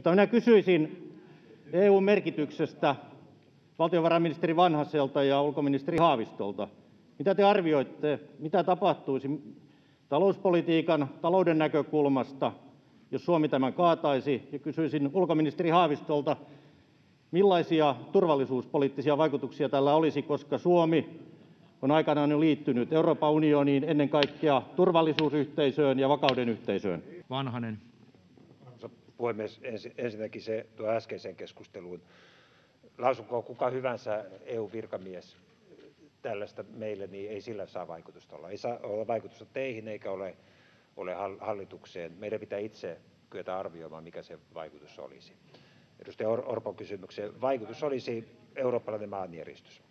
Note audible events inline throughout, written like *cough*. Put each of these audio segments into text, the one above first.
mutta minä kysyisin eun merkityksestä valtiovarainministeri vanhaselta ja ulkoministeri haavistolta. Mitä te arvioitte mitä tapahtuisi talouspolitiikan talouden näkökulmasta jos suomi tämän kaataisi? Ja kysyisin ulkoministeri haavistolta millaisia turvallisuuspoliittisia vaikutuksia tällä olisi koska suomi on aikanaan jo liittynyt euroopan unioniin ennen kaikkea turvallisuusyhteisöön ja vakauden yhteisöön puhemies! Ensinnäkin tuohon äskeiseen keskusteluun. Lausukoon kuka hyvänsä EU-virkamies tällaista meille, niin ei sillä saa vaikutusta olla. Ei saa olla vaikutusta teihin eikä ole hallitukseen. Meidän pitää itse kyetä arvioimaan, mikä se vaikutus olisi. Edustaja Orpon kysymykseen: vaikutus olisi eurooppalainen maanjäristys.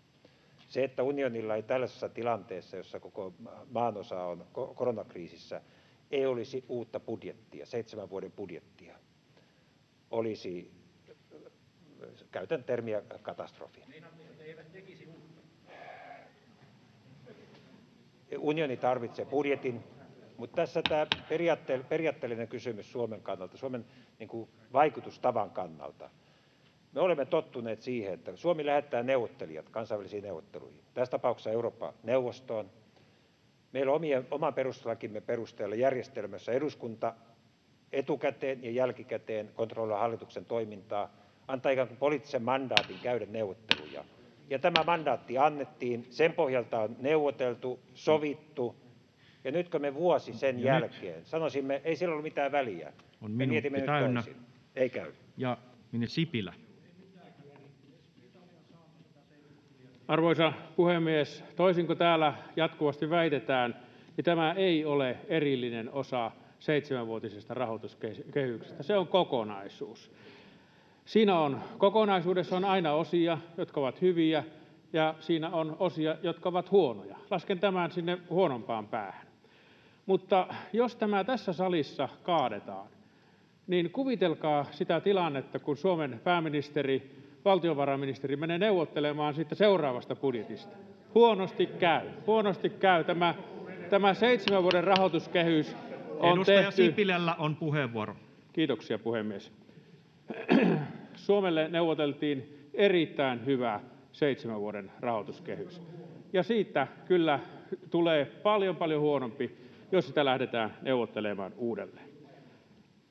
Se, että unionilla ei tällaisessa tilanteessa, jossa koko maanosa on koronakriisissä, ei olisi uutta budjettia, seitsemän vuoden budjettia, olisi, käytän termiä katastrofi. Unioni tarvitsee budjetin, mutta tässä tämä periaatteellinen kysymys Suomen kannalta, Suomen niin vaikutustavan kannalta. Me olemme tottuneet siihen, että Suomi lähettää neuvottelijat kansainvälisiin neuvotteluihin, tässä tapauksessa Eurooppa-neuvostoon. Meillä on oman perustuslakimme perusteella järjestelmä, jossa eduskunta etukäteen ja jälkikäteen kontrolloi hallituksen toimintaa, antaa ikään kuin poliittisen mandaatin käydä neuvotteluja, ja tämä mandaatti annettiin. Sen pohjalta on neuvoteltu, sovittu, ja nytkö me vuosi sen jälkeen sanoisimme, että ei sillä ollut mitään väliä, me mietimme nyt toisin? Ei käy. Sipilä. Arvoisa puhemies! Toisin kuin täällä jatkuvasti väitetään, niin tämä ei ole erillinen osa seitsemänvuotisesta rahoituskehyksestä. Se on kokonaisuus. Siinä on kokonaisuudessa on aina osia, jotka ovat hyviä, ja siinä on osia, jotka ovat huonoja. Lasken tämän sinne huonompaan päähän. Mutta jos tämä tässä salissa kaadetaan, niin kuvitelkaa sitä tilannetta, kun Suomen pääministeri, valtiovarainministeri menee neuvottelemaan siitä seuraavasta budjetista. Huonosti käy. Huonosti käy. Tämä seitsemän vuoden rahoituskehys Edustaja tehty... Sipilällä on puheenvuoro. Kiitoksia, puhemies. *clears throat* Suomelle neuvoteltiin erittäin hyvä seitsemän vuoden rahoituskehys, ja siitä kyllä tulee paljon, paljon huonompi, jos sitä lähdetään neuvottelemaan uudelleen.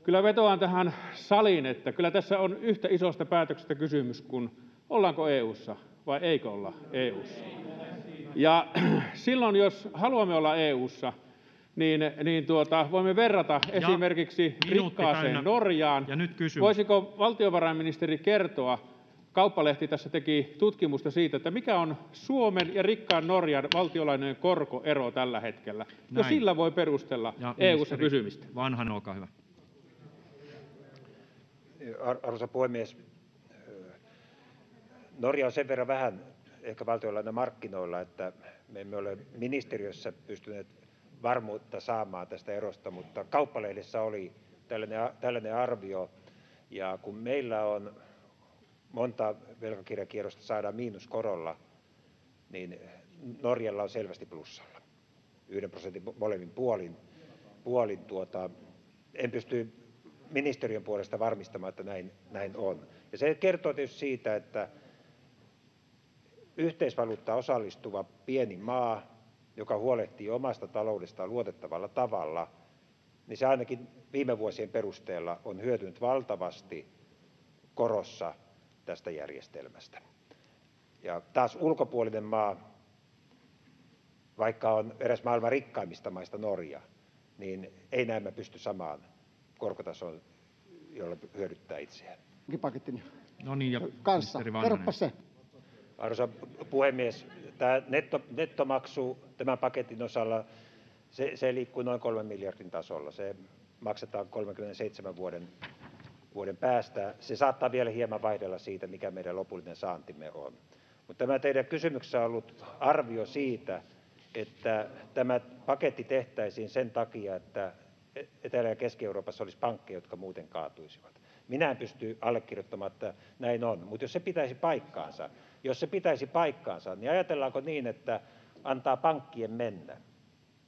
Kyllä vetoan tähän saliin, että kyllä tässä on yhtä isosta päätöksestä kysymys kuin ollaanko EU:ssa vai eikö olla EU:ssa. Ja *clears throat* silloin, jos haluamme olla EU:ssa, niin, niin tuota, voimme verrata esimerkiksi rikkaaseen Norjaan. Ja nyt kysymys. Voisiko valtiovarainministeri kertoa, Kauppalehti tässä teki tutkimusta siitä, että mikä on Suomen ja rikkaan Norjan valtionlainojen korkoero tällä hetkellä. Jo sillä voi perustella EU:ssa pysymistä. Vanhanen, olkaa hyvä. Arvoisa puhemies! Norja on sen verran vähän ehkä valtionlainamarkkinoilla, että me emme ole ministeriössä pystyneet varmuutta saamaan tästä erosta, mutta Kauppalehdessä oli tällainen arvio, ja kun meillä on monta velkakirjakierrosta saadaan miinuskorolla, niin Norjalla on selvästi plussalla, yhden prosentin molemmin puolin. En pysty ministeriön puolesta varmistamaan, että näin on. Ja se kertoo tietysti siitä, että yhteisvaluuttaan osallistuva pieni maa, joka huolehtii omasta taloudestaan luotettavalla tavalla, niin se ainakin viime vuosien perusteella on hyötynyt valtavasti korossa tästä järjestelmästä. Ja taas ulkopuolinen maa, vaikka on eräs maailman rikkaimmista maista Norja, niin ei näemmä pysty samaan korkotasoon, jolla hyödyttää itseään. No niin, ja ministeri Vanhanen. Arvoisa puhemies! Tämä nettomaksu tämän paketin osalla liikkuu noin kolmen miljardin tasolla. Se maksetaan 37 vuoden päästä. Se saattaa vielä hieman vaihdella siitä, mikä meidän lopullinen saantimme on. Mutta tämä teidän kysymyksessä ollut arvio siitä, että tämä paketti tehtäisiin sen takia, että Etelä- ja Keski-Euroopassa olisi pankkeja, jotka muuten kaatuisivat. Minä en pysty allekirjoittamaan, että näin on, mutta jos se pitäisi paikkaansa, jos se pitäisi paikkaansa, niin ajatellaanko niin, että antaa pankkien mennä?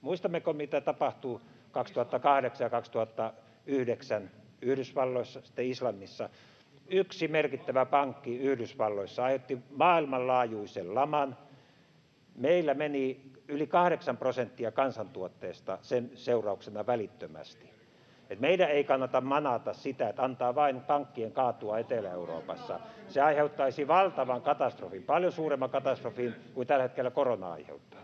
Muistammeko, mitä tapahtui 2008 ja 2009 Yhdysvalloissa, sitten Islannissa. Yksi merkittävä pankki Yhdysvalloissa aiheutti maailmanlaajuisen laman. Meillä meni yli kahdeksan prosenttia kansantuotteesta sen seurauksena välittömästi. Meidän ei kannata manata sitä, että antaa vain pankkien kaatua Etelä-Euroopassa. Se aiheuttaisi valtavan katastrofin, paljon suuremman katastrofin kuin tällä hetkellä korona aiheuttaa.